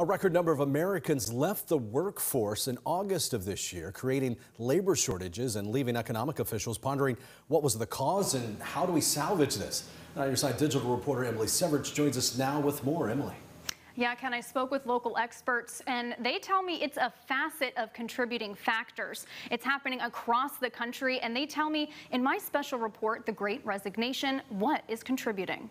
A record number of Americans left the workforce in August of this year, creating labor shortages and leaving economic officials pondering what was the cause and how do we salvage this. Now, your side digital reporter Emily Cervarich joins us now with more. Emily. Yeah, Ken, I spoke with local experts, and they tell me it's a facet of contributing factors. It's happening across the country, and they tell me in my special report, The Great Resignation, what is contributing.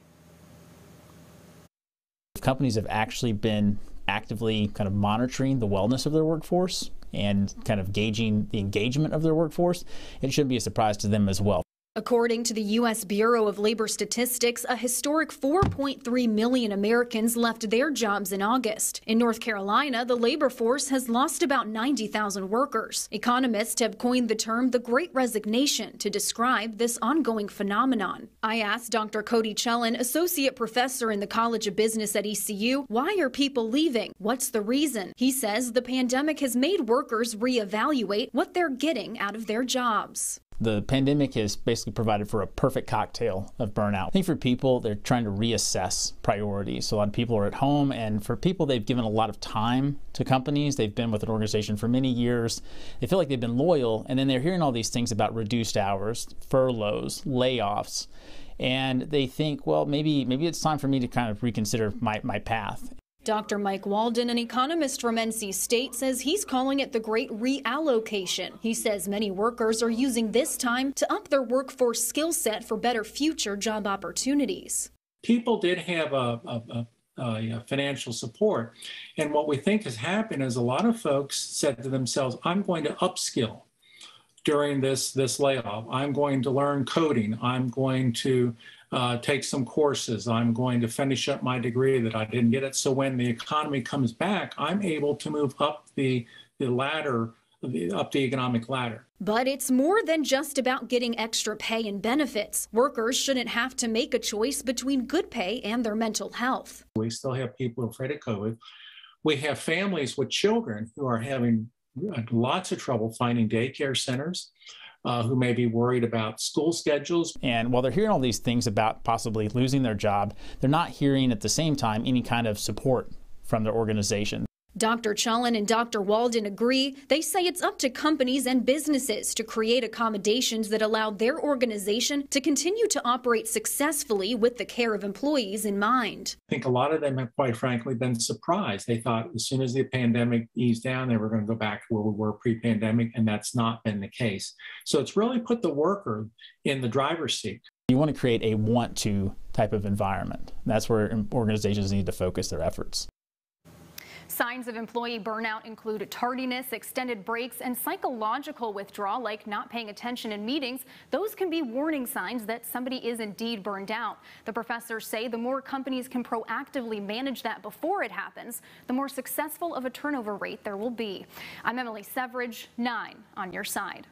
Companies have actually been actively kind of monitoring the wellness of their workforce and kind of gauging the engagement of their workforce, it shouldn't be a surprise to them as well. According to the U.S. Bureau of Labor Statistics, a historic 4.3 million Americans left their jobs in August. In North Carolina, the labor force has lost about 90,000 workers. Economists have coined the term the Great Resignation to describe this ongoing phenomenon. I asked Dr. Cody Chellin, associate professor in the College of Business at ECU, why are people leaving? What's the reason? He says the pandemic has made workers reevaluate what they're getting out of their jobs the pandemic has basically provided for a perfect cocktail of burnout. I think for people, they're trying to reassess priorities. So a lot of people are at home, and for people, they've given a lot of time to companies. They've been with an organization for many years. They feel like they've been loyal, and then they're hearing all these things about reduced hours, furloughs, layoffs and they think, well, maybe maybe it's time for me to kind of reconsider my, my path. Dr. Mike Walden, an economist from NC State, says he's calling it the great reallocation. He says many workers are using this time to up their workforce skill set for better future job opportunities. People did have a, a, a, a, financial support. And what we think has happened is a lot of folks said to themselves, I'm going to upskill during this, this layoff. I'm going to learn coding. I'm going to uh, take some courses. I'm going to finish up my degree that I didn't get it. So when the economy comes back, I'm able to move up the, the ladder, up the economic ladder. But it's more than just about getting extra pay and benefits. Workers shouldn't have to make a choice between good pay and their mental health. We still have people afraid of COVID. We have families with children who are having lots of trouble finding daycare centers uh, who may be worried about school schedules. And while they're hearing all these things about possibly losing their job, they're not hearing at the same time any kind of support from their organization. Dr. Chellin and Dr. Walden agree. They say it's up to companies and businesses to create accommodations that allow their organization to continue to operate successfully with the care of employees in mind. I think a lot of them have, quite frankly, been surprised. They thought as soon as the pandemic eased down, they were going to go back to where we were pre pandemic, and that's not been the case. So it's really put the worker in the driver's seat. You want to create a want to type of environment. That's where organizations need to focus their efforts. Signs of employee burnout include tardiness, extended breaks, and psychological withdrawal like not paying attention in meetings. Those can be warning signs that somebody is indeed burned out. The professors say the more companies can proactively manage that before it happens, the more successful of a turnover rate there will be. I'm Emily Cervarich, 9 on your side.